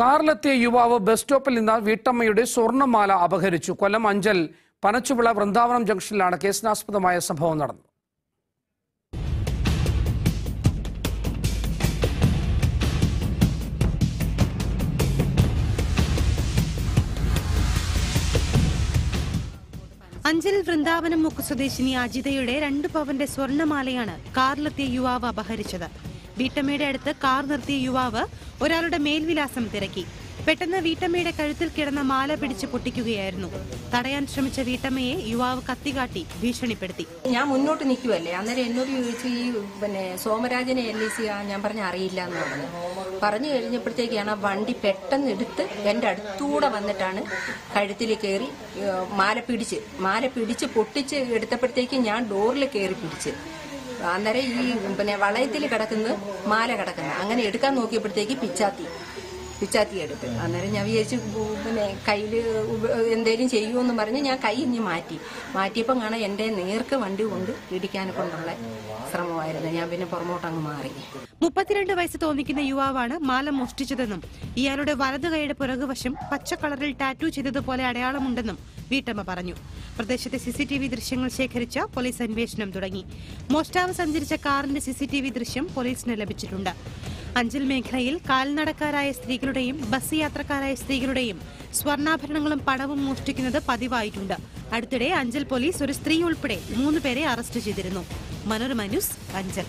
കാറിലെത്തിയ യുവാവ് ബസ് സ്റ്റോപ്പിൽ നിന്ന് വീട്ടമ്മയുടെ സ്വർണമാല അപഹരിച്ചു. കൊല്ലം അഞ്ചൽ പനച്ചുവിള വൃന്ദാവനം ജംഗ്ഷനിലാണ് കേസിനാസ്പദമായ സംഭവം നടന്നത്. അഞ്ചൽ വൃന്ദാവനം മുക്ക് സ്വദേശിനി അജിതയുടെ രണ്ട് പവന്റെ സ്വർണമാലയാണ് കാറിലെത്തിയ യുവാവ് അപഹരിച്ചത്. വീട്ടമ്മയുടെ അടുത്ത് കാർ നിർത്തിയ യുവാവ് ഒരാളുടെ മേൽവിലാസം തിരക്കി. പെട്ടെന്ന് വീട്ടമ്മയുടെ കഴുത്തിൽ കിടന്ന മാല പിടിച്ച് പൊട്ടിക്കുകയായിരുന്നു. തടയാൻ ശ്രമിച്ച വീട്ടമ്മയെ യുവാവ് കത്തികാട്ടി ഭീഷണിപ്പെടുത്തി. ഞാൻ മുന്നോട്ട് നിൽക്കുമല്ലേ അന്നേരം എന്നോട് ചോദിച്ചു ഈ പിന്നെ സോമരാജനെ എൽ ഐ സി ഞാൻ പറഞ്ഞ അറിയില്ല എന്ന് പറഞ്ഞു. പറഞ്ഞു കഴിഞ്ഞപ്പോഴത്തേക്കാണ് വണ്ടി പെട്ടെന്ന് എടുത്ത് എന്റെ അടുത്തൂടെ വന്നിട്ടാണ് കഴുത്തിൽ കയറി മാല പിടിച്ച്. മാല പിടിച്ച് പൊട്ടിച്ച് എടുത്തപ്പോഴത്തേക്ക് ഞാൻ ഡോറിൽ കയറി പിടിച്ച്. അന്നേരം ഈ പിന്നെ വളയത്തിൽ കിടക്കുന്ന മാല കിടക്കുന്നത്. അങ്ങനെ എടുക്കാൻ നോക്കിയപ്പോഴത്തേക്ക് പിച്ചാത്തി. പിച്ചാത്തി എടുത്ത്. അന്നേരം ഞാൻ വിചാരിച്ച് പിന്നെ കയ്യിൽ എന്തേലും ചെയ്യുമെന്ന് പറഞ്ഞ് ഞാൻ കൈ ഇഞ്ഞ് മാറ്റി. മാറ്റിയപ്പം കാണാൻ എന്റെ നേർക്ക് വണ്ടി കൊണ്ട് ഇടിക്കാൻ കൊണ്ടുള്ള ശ്രമമായിരുന്നു. ഞാൻ പിന്നെ പുറമോട്ട് അങ്ങ് മാറി. മുപ്പത്തിരണ്ട് വയസ്സ് തോന്നിക്കുന്ന യുവാവാണ് മാല മോഷ്ടിച്ചതെന്നും ഇയാളുടെ വലതു കൈയുടെ പുറകുവശം പച്ച കളറിൽ ടാറ്റു ചെയ്തതുപോലെ അടയാളമുണ്ടെന്നും വീട്ടമ്മ പറഞ്ഞു. പ്രദേശത്തെ സിസിടിവി ദൃശ്യങ്ങൾ ശേഖരിച്ച പോലീസ് അന്വേഷണം തുടങ്ങി. മോഷ്ടാവ് സഞ്ചരിച്ച കാറിന്റെ സിസിടിവി ദൃശ്യം പോലീസിന് ലഭിച്ചിട്ടുണ്ട്. അഞ്ചൽ മേഖലയിൽ കാൽനടക്കാരായ സ്ത്രീകളുടെയും ബസ് യാത്രക്കാരായ സ്ത്രീകളുടെയും സ്വർണാഭരണങ്ങളും പണവും മോഷ്ടിക്കുന്നത് പതിവായിട്ടുണ്ട്. അടുത്തിടെ അഞ്ചൽ പോലീസ് ഒരു സ്ത്രീ ഉൾപ്പെടെ മൂന്ന് പേരെ അറസ്റ്റ് ചെയ്തിരുന്നു. മനോരമ ന്യൂസ് അഞ്ചൽ.